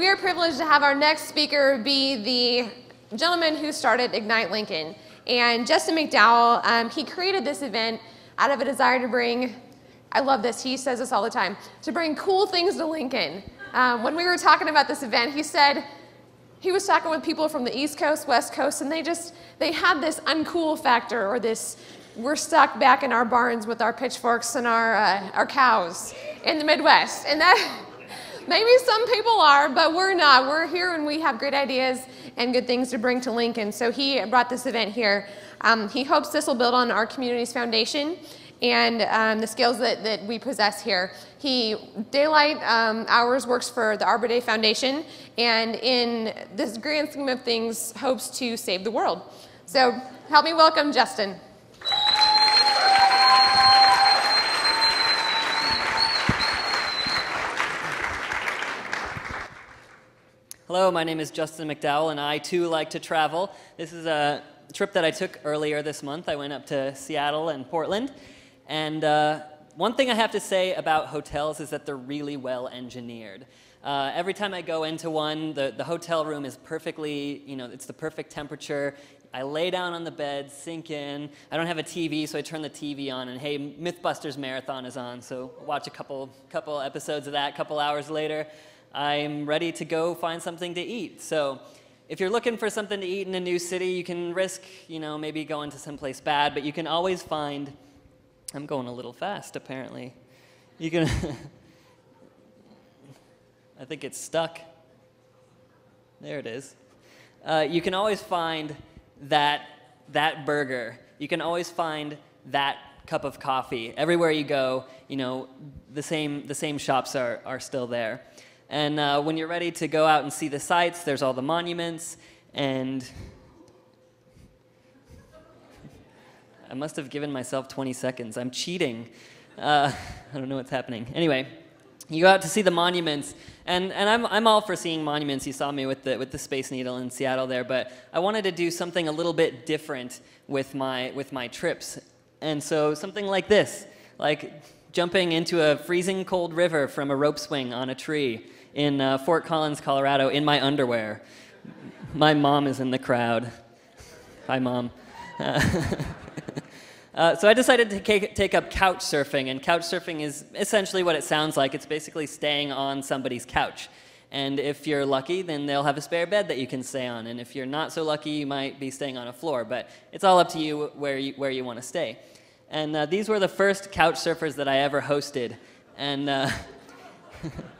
we are privileged to have our next speaker be the gentleman who started Ignite Lincoln. And Justin McDowell, um, he created this event out of a desire to bring, I love this, he says this all the time, to bring cool things to Lincoln. Um, when we were talking about this event, he said, he was talking with people from the East Coast, West Coast, and they just, they had this uncool factor or this, we're stuck back in our barns with our pitchforks and our, uh, our cows in the Midwest. And that, maybe some people are, but we're not. We're here and we have great ideas and good things to bring to Lincoln. So he brought this event here. Um, he hopes this will build on our community's foundation and um, the skills that, that we possess here. He daylight um, hours works for the Arbor Day Foundation, and in this grand scheme of things, hopes to save the world. So help me welcome Justin. My name is Justin McDowell, and I too like to travel. This is a trip that I took earlier this month. I went up to Seattle and Portland. And uh, one thing I have to say about hotels is that they're really well engineered. Uh, every time I go into one, the, the hotel room is perfectly, you know, it's the perfect temperature. I lay down on the bed, sink in. I don't have a TV, so I turn the TV on, and hey, Mythbusters Marathon is on, so watch a couple, couple episodes of that. A couple hours later, I'm ready to go find something to eat. So if you're looking for something to eat in a new city, you can risk, you know, maybe going to someplace bad, but you can always find. I'm going a little fast, apparently. You can. I think it's stuck. There it is. Uh, you can always find that that burger. You can always find that cup of coffee. Everywhere you go, you know, the same the same shops are are still there. And uh, when you're ready to go out and see the sights, there's all the monuments. And I must have given myself 20 seconds. I'm cheating. Uh, I don't know what's happening. Anyway, you go out to see the monuments, and, and I'm, I'm all for seeing monuments. You saw me with the, with the Space Needle in Seattle there, but I wanted to do something a little bit different with my, with my trips. And so something like this, like jumping into a freezing cold river from a rope swing on a tree in uh, Fort Collins, Colorado, in my underwear. my mom is in the crowd. Hi, mom. Uh, so I decided to take up couch surfing, and couch surfing is essentially what it sounds like. It's basically staying on somebody's couch. And if you're lucky, then they'll have a spare bed that you can stay on. And if you're not so lucky, you might be staying on a floor. But it's all up to you where you, where you want to stay. And uh, these were the first couch surfers that I ever hosted. And uh,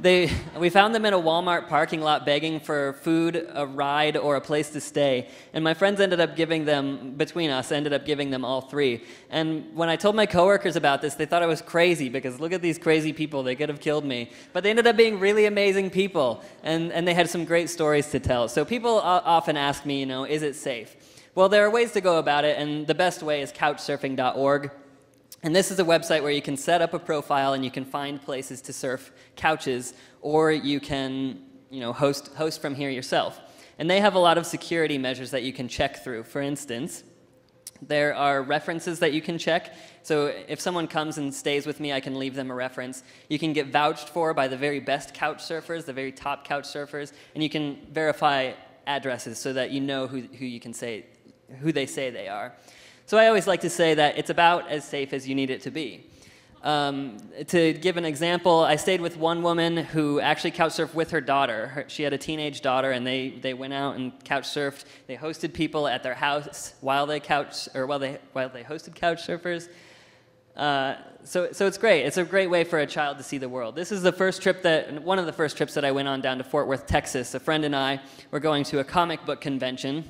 They, we found them in a Walmart parking lot begging for food, a ride, or a place to stay. And my friends ended up giving them, between us, ended up giving them all three. And when I told my coworkers about this, they thought I was crazy because look at these crazy people, they could have killed me. But they ended up being really amazing people, and, and they had some great stories to tell. So people often ask me, you know, is it safe? Well, there are ways to go about it, and the best way is couchsurfing.org. And this is a website where you can set up a profile and you can find places to surf couches, or you can you know, host, host from here yourself. And they have a lot of security measures that you can check through. For instance, there are references that you can check. So if someone comes and stays with me, I can leave them a reference. You can get vouched for by the very best couch surfers, the very top couch surfers, and you can verify addresses so that you know who, who you can say, who they say they are. So I always like to say that it's about as safe as you need it to be. Um, to give an example, I stayed with one woman who actually couch surfed with her daughter. Her, she had a teenage daughter, and they, they went out and couch surfed. They hosted people at their house while they couch or while they while they hosted couch surfers. Uh, so, so it's great. It's a great way for a child to see the world. This is the first trip that one of the first trips that I went on down to Fort Worth, Texas. A friend and I were going to a comic book convention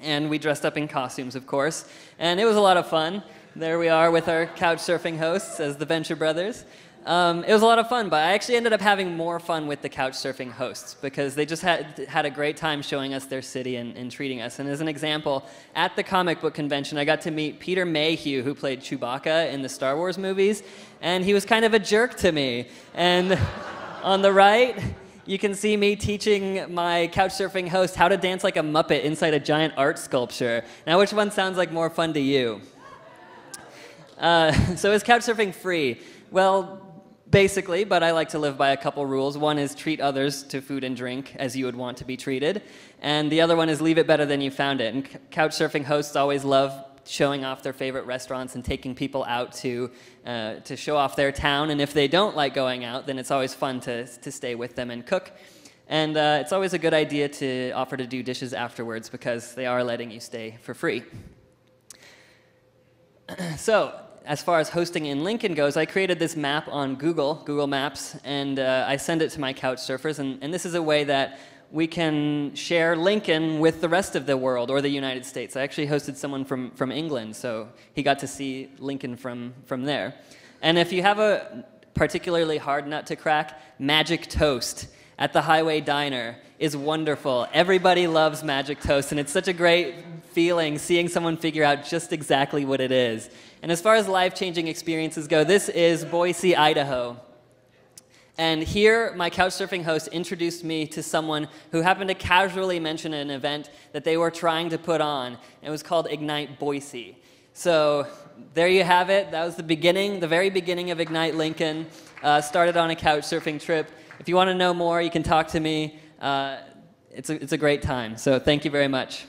and we dressed up in costumes, of course. And it was a lot of fun. There we are with our couch surfing hosts as the Venture Brothers. Um, it was a lot of fun, but I actually ended up having more fun with the couch surfing hosts because they just had, had a great time showing us their city and, and, treating us. And as an example, at the comic book convention, I got to meet Peter Mayhew, who played Chewbacca in the Star Wars movies, and he was kind of a jerk to me. And on the right, you can see me teaching my couchsurfing host how to dance like a Muppet inside a giant art sculpture. Now, which one sounds like more fun to you? Uh, so, is couchsurfing free? Well, basically, but I like to live by a couple rules. One is treat others to food and drink as you would want to be treated, and the other one is leave it better than you found it. And couchsurfing hosts always love showing off their favorite restaurants and taking people out to, uh, to show off their town. And if they don't like going out, then it's always fun to, to stay with them and cook. And uh, it's always a good idea to offer to do dishes afterwards because they are letting you stay for free. so, as far as hosting in Lincoln goes, I created this map on Google, Google Maps, and uh, I send it to my couch surfers. And, and this is a way that we can share Lincoln with the rest of the world or the United States. I actually hosted someone from, from England, so he got to see Lincoln from, from there. And if you have a particularly hard nut to crack, Magic Toast at the Highway Diner is wonderful. Everybody loves Magic Toast, and it's such a great feeling seeing someone figure out just exactly what it is. And as far as life changing experiences go, this is Boise, Idaho. And here, my couchsurfing host introduced me to someone who happened to casually mention an event that they were trying to put on. It was called Ignite Boise. So there you have it. That was the beginning, the very beginning of Ignite Lincoln. Uh, started on a couchsurfing trip. If you want to know more, you can talk to me. Uh, it's, a, it's a great time. So thank you very much.